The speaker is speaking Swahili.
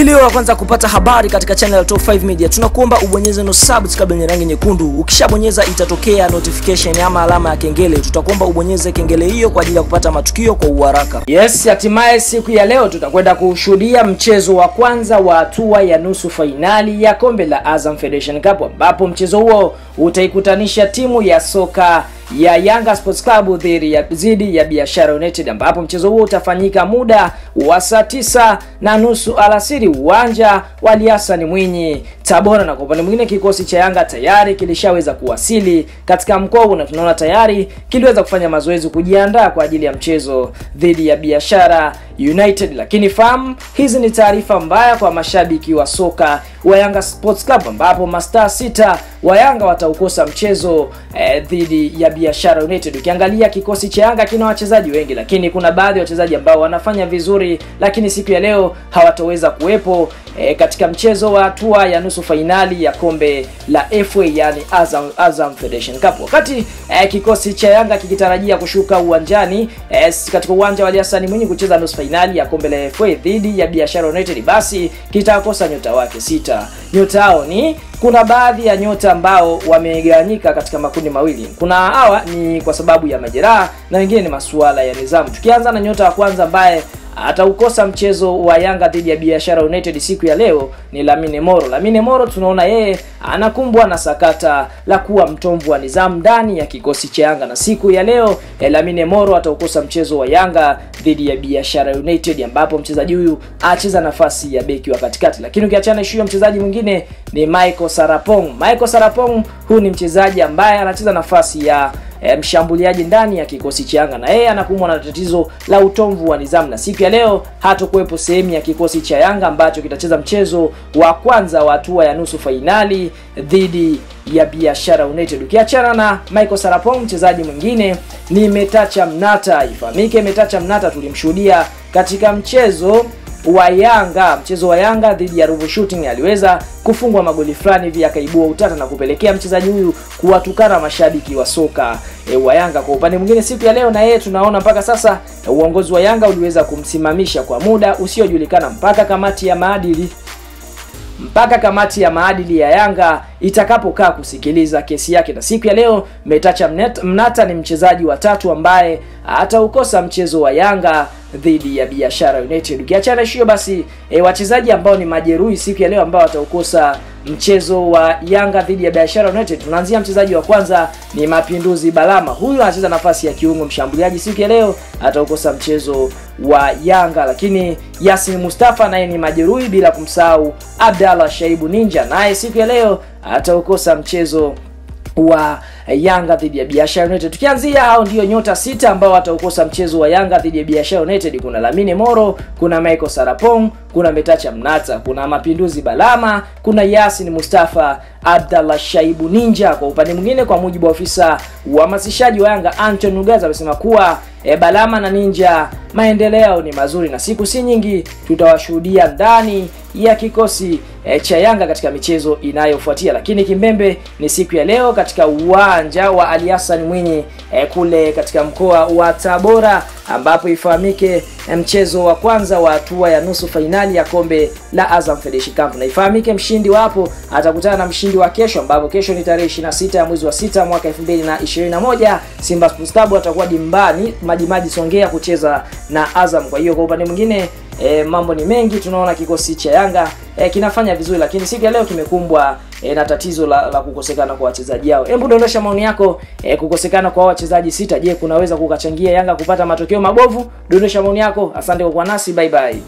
Ili wa kwanza kupata habari katika channel ya Top 5 Media, tunakuomba ubonyeze no subscribe yenye rangi nyekundu. Ukishabonyeza itatokea notification ama alama ya kengele. Tutakuomba ubonyeze kengele hiyo kwa ajili ya kupata matukio kwa uharaka. Yes, hatimaye siku ya leo tutakwenda kushuhudia mchezo wa kwanza wa hatua ya nusu fainali ya kombe la Azam Federation Cup ambapo mchezo huo utaikutanisha timu ya soka ya Yanga Sports Club dhidi ya dhidi ya Biashara United ambapo mchezo huo utafanyika muda wa saa tisa na nusu alasiri uwanja wa Ali Hassan Mwinyi Tabora. Na kwa upande mwingine kikosi cha Yanga tayari kilishaweza kuwasili katika mkoa huu na tunaona tayari kiliweza kufanya mazoezi kujiandaa kwa ajili ya mchezo dhidi ya Biashara United. Lakini fahamu hizi ni taarifa mbaya kwa mashabiki wa soka wa Yanga Sports Club ambapo mastaa sita wa Yanga wataukosa mchezo eh, dhidi ya Biashara United. Ukiangalia kikosi cha Yanga kina wachezaji wengi, lakini kuna baadhi ya wachezaji ambao wanafanya vizuri, lakini siku ya leo hawataweza kuwepo eh, katika mchezo wa hatua ya nusu fainali ya kombe la FA yani Azam, Azam Federation Cup. Wakati eh, kikosi cha Yanga kikitarajia kushuka uwanjani eh, katika uwanja wa Ali Hassan Mwinyi kucheza nusu fainali ya kombe la FA dhidi ya Biashara United, basi kitakosa nyota wake sita. Nyota hao ni kuna baadhi ya nyota ambao wamegawanyika katika makundi mawili. Kuna hawa ni kwa sababu ya majeraha na wengine ni masuala ya nidhamu. Tukianza na nyota wa kwanza ambaye ataukosa mchezo wa Yanga dhidi ya Biashara United siku ya leo ni Lamine Moro. Lamine Moro tunaona yeye anakumbwa na sakata la kuwa mtomvu wa nidhamu ndani ya kikosi cha Yanga, na siku ya leo eh, Lamine Moro ataukosa mchezo wa Yanga dhidi ya Biashara United, ambapo mchezaji huyu acheza nafasi ya beki wa katikati. Lakini ukiachana ishu ya mchezaji mwingine ni Michael Sarapong. Michael Sarapong huu ni mchezaji ambaye anacheza nafasi ya E, mshambuliaji ndani ya kikosi cha Yanga na yeye anakumwa na tatizo la utomvu wa nidhamu, na siku ya leo hatokuwepo sehemu ya kikosi cha Yanga ambacho kitacheza mchezo wa kwanza wa hatua ya nusu fainali dhidi ya Biashara United. Ukiachana na Michael Sarapong, mchezaji mwingine ni Metacha Mnata. Ifahamike Metacha Mnata tulimshuhudia katika mchezo wa Yanga mchezo wa Yanga dhidi ya Ruvu Shooting aliweza kufungwa magoli fulani hivi akaibua utata na kupelekea mchezaji huyu kuwatukana mashabiki wa soka e, wa Yanga. Kwa upande mwingine, siku ya leo na yeye tunaona mpaka sasa e, uongozi wa Yanga uliweza kumsimamisha kwa muda usiojulikana mpaka kamati ya maadili mpaka kamati ya maadili ya Yanga itakapokaa kusikiliza kesi yake. Na siku ya leo Metacha Mnata ni mchezaji wa tatu ambaye ataukosa mchezo wa Yanga dhidi ya Biashara United. Ukiachana hiyo basi, e, wachezaji ambao ni majeruhi siku ya leo ambao wataukosa mchezo wa Yanga dhidi ya Biashara United, tunaanzia mchezaji wa kwanza ni Mapinduzi Balama. Huyu anacheza nafasi ya kiungo mshambuliaji, siku ya leo ataukosa mchezo wa Yanga. Lakini Yasin Mustafa naye ni majeruhi, bila kumsahau Abdallah Shaibu Ninja naye siku ya leo ataukosa mchezo wa Yanga dhidi ya Biashara United. Tukianzia hao ndio nyota sita ambao wataukosa mchezo wa Yanga dhidi ya Biashara United. Kuna Lamine Moro, kuna Michael Sarapong, kuna Metacha Mnata, kuna Mapinduzi Balama, kuna Yasin Mustafa, Abdallah Shaibu Ninja. Kwa upande mwingine, kwa mujibu wa ofisa uhamasishaji wa Yanga Anton Ugaza amesema kuwa e, Balama na Ninja maendeleo ni mazuri na siku si nyingi tutawashuhudia ndani ya kikosi e, cha Yanga katika michezo inayofuatia. Lakini kimbembe ni siku ya leo katika uwanja wa Ali Hassan Mwinyi e, kule katika mkoa wa Tabora ambapo ifahamike mchezo wa kwanza wa hatua ya nusu fainali ya kombe la Azam Federation Cup, na ifahamike mshindi wa hapo atakutana na mshindi wa kesho, ambapo kesho ni tarehe 26 ya mwezi wa sita mwaka 2021 Simba Sports Club atakuwa dimbani Majimaji Songea kucheza na Azam. Kwa hiyo kwa upande mwingine E, mambo ni mengi. Tunaona kikosi cha Yanga e, kinafanya vizuri, lakini siku ya leo kimekumbwa e, na tatizo la, la kukosekana kwa wachezaji hao. Hebu dondosha maoni yako e, kukosekana kwa wachezaji sita, je, kunaweza kukachangia Yanga kupata matokeo mabovu? Dondosha maoni yako. Asante kwa kuwa nasi, bye bye.